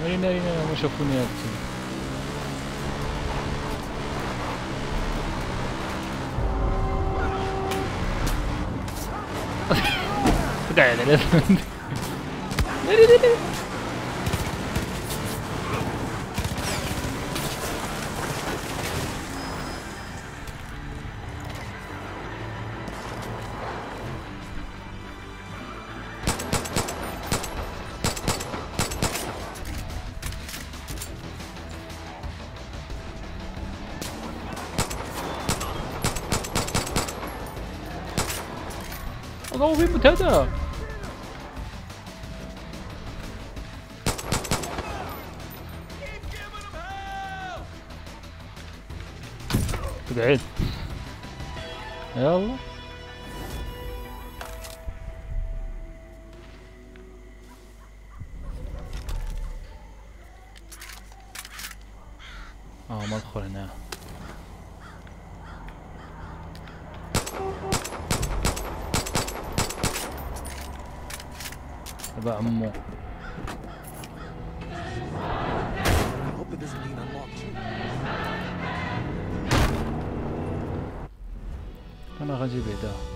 ناري ناري ناري هما شافوني هاك داعي على ناري ناري ناري Oh, vi på Tedda! Good. Hell. تبع unlocked. أنا غنجي بعدا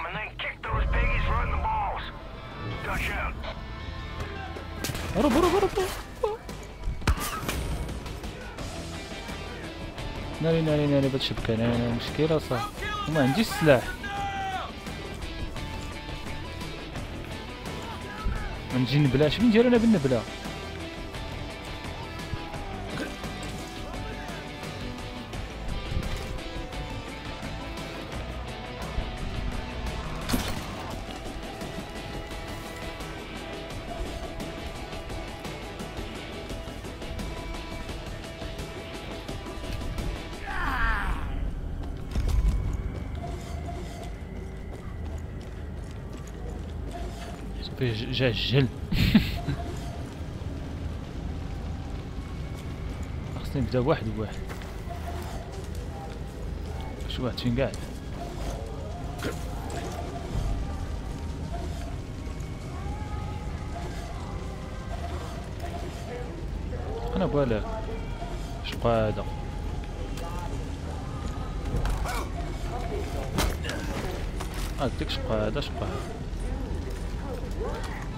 هرب هرب هرب ناري ناري ناري بتشبكة ناري ناري مشكلة صح. وما عنديش سلاح. نجي نبلا شنو ندير أنا بالنبلة؟ صافي ج- جا الجل خصني نبدا واحد بواحد شي واحد فين قاعد أنا بالك شبقى هذا هاك شبقى هذا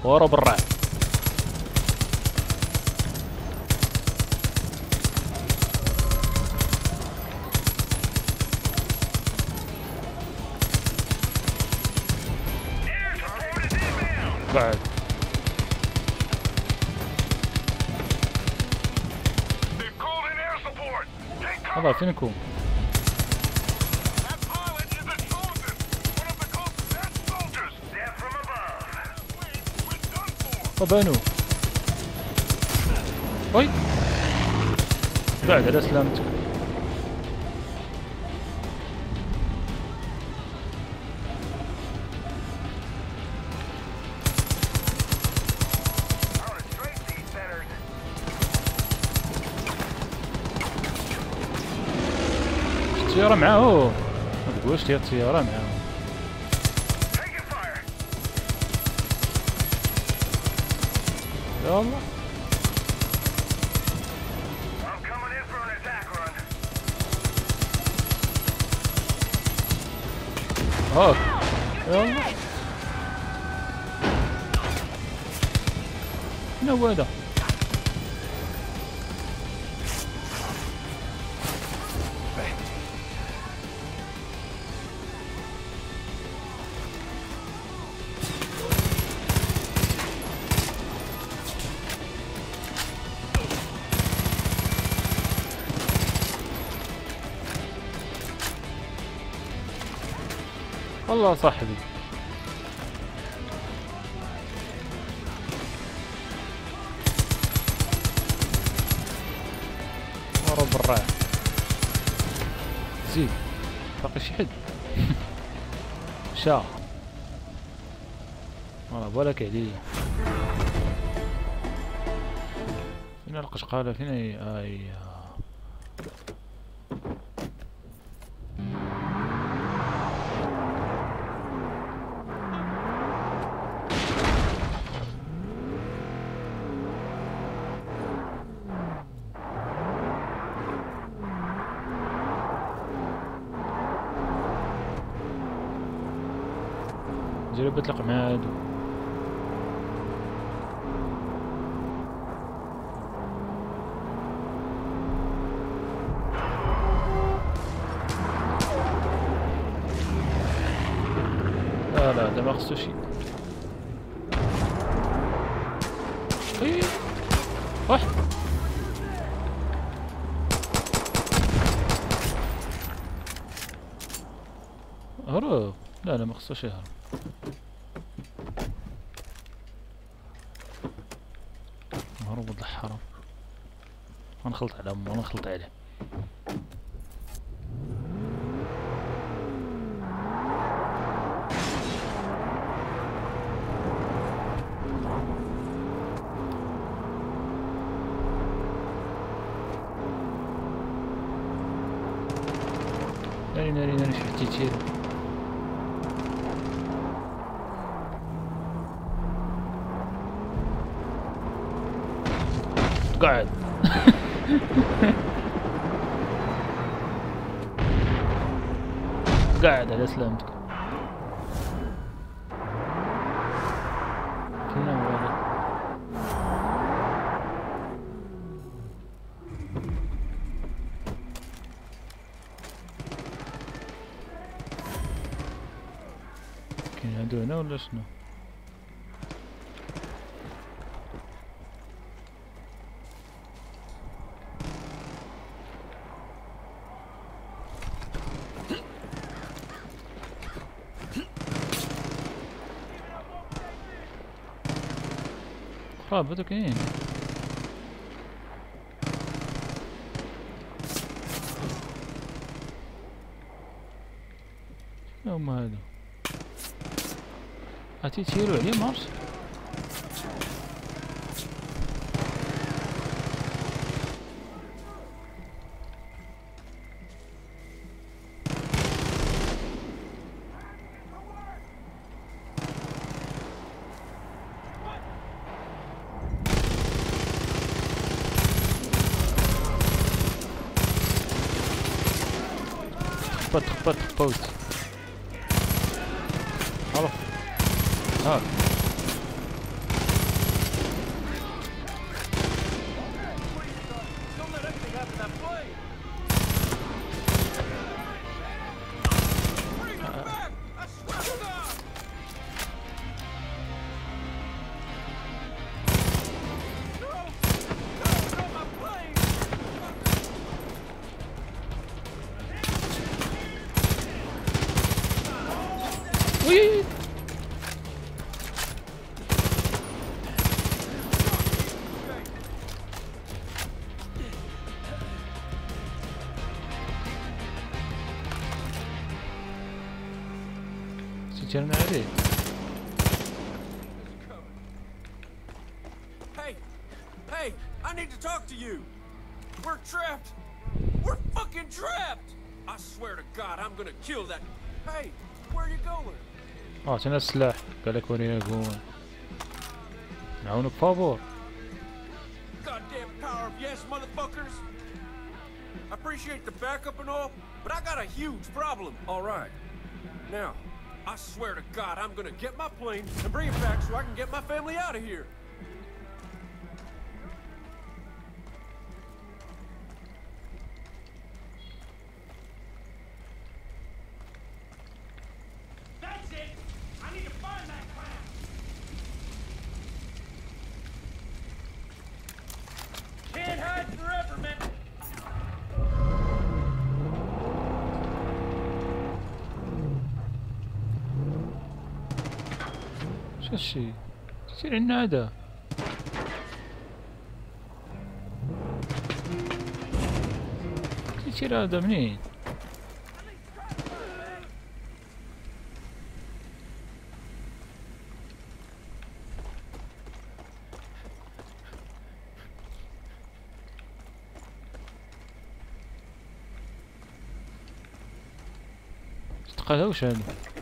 Oro berra. Bird. They're called in air support. How about Finnicool? طبانو وي بعد على سلامتك. الطيارة معاه ما تقولش ديال الطيارة معاه. يلا I'm coming in for والله صاحبي. ورا براع زيد باقي شي حد؟ شا والله بالك عليا فين القشقالة فين هي اي جربت القماد. لا لا ده ما خصو وح هرب. لا لا ما خصوش هرب ولد الحرام على أمه أنا خلط عليه. ناري ناري ناري شفتي تيرو قاعد قاعد على سلامتك فين هو هذا؟ كاين عندو هنا ولا شنو؟ خراب هذا كاين شنو هما هادو عرفتي تيرو close. Follow. Oh. سجلنا عليه Hey! Hey! I need to talk to you! We're trapped! We're fucking trapped! I swear to God, I'm gonna kill that. Hey! Where are you going? اعطينا السلاح قال لك ورينا قوة نعاونك فابور Goddamn power of yes, motherfuckers! I appreciate the backup and all, but I got a huge problem. Alright. Now, I swear to God, I'm gonna get my plane and bring it back so I can get my family out of here. هادشي سير عنا هذا. سير هذا منين؟ تقالوش هذا.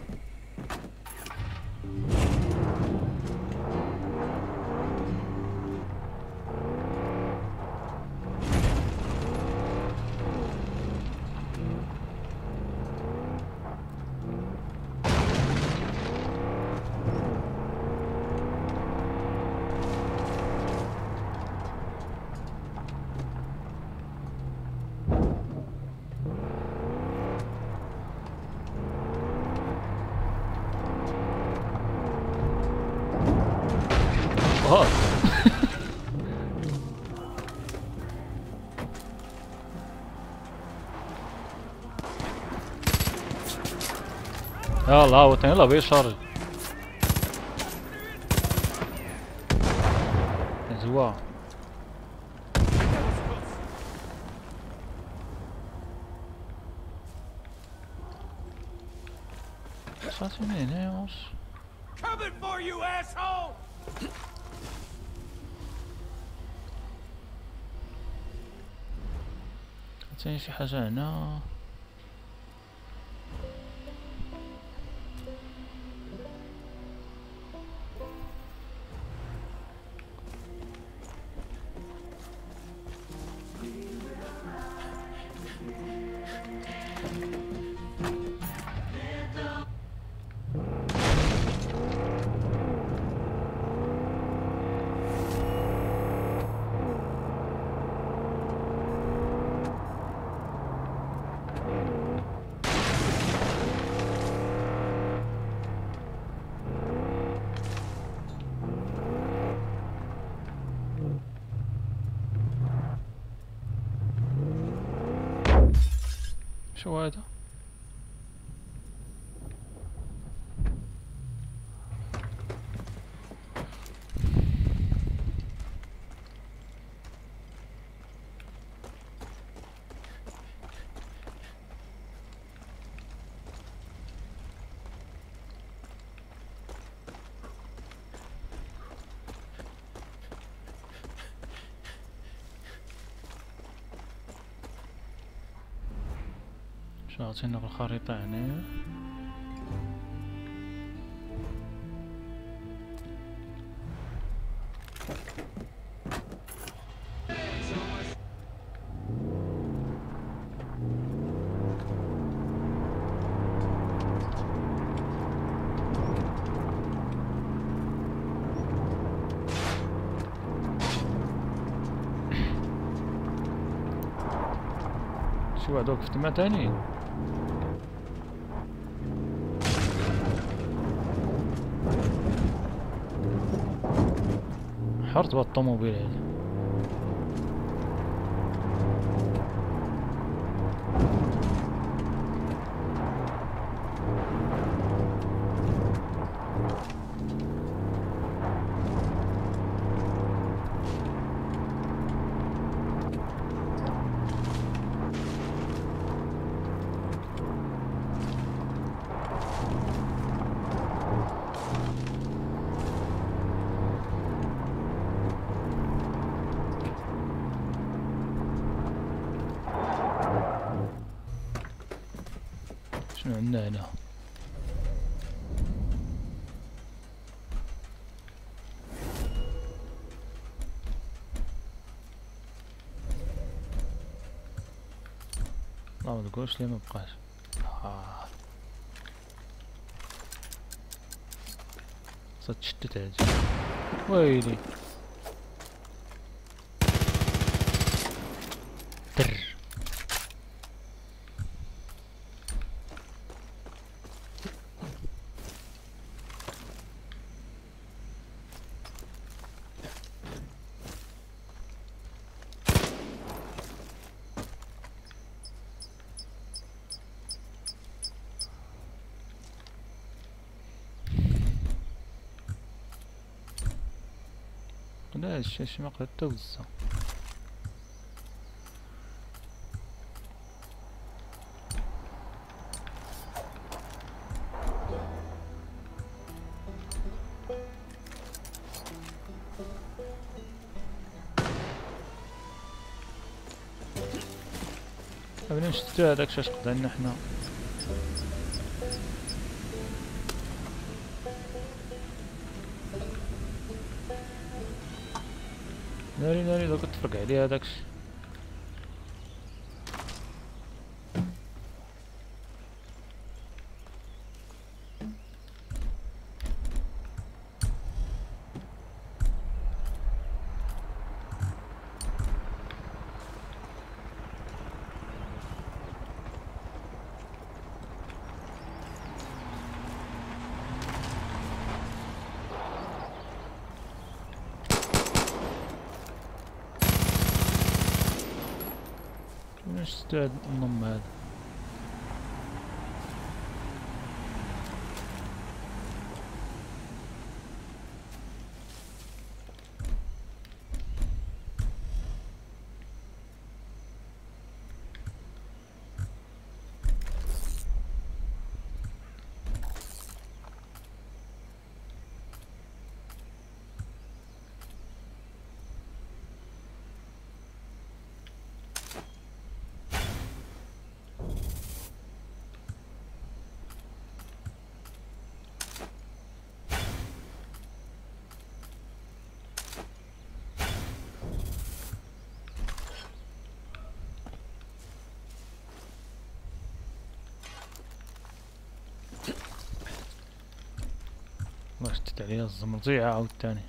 يلا هاوت يلا بيشارج زوا يا وش Coming for you, asshole! شي حاجة هنا شو هذا شو عطينا في الخريطة هنا. شو هذوك في تاني حرت بالطوموبيل هذا شنو عندنا هنا لا ما تقولش لي ما بقاش آه. صد شتت هادي ويلي الشاشة ما قدرت توزع بنا نشتري هذاك شاش قدرنا حنا؟ ناري ناري دوك تفرق عليه هذاكشي بنا 这弄没得 افتت عليه الزمرضيعة أو الثاني.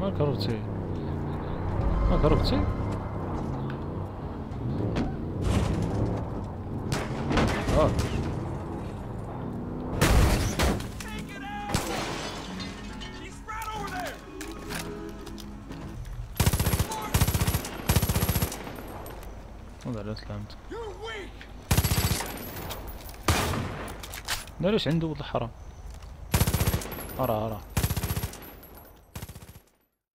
ما كربتي. ما كربتي؟ والله weak! لا ليش عنده والله حرام؟ أرى أرى.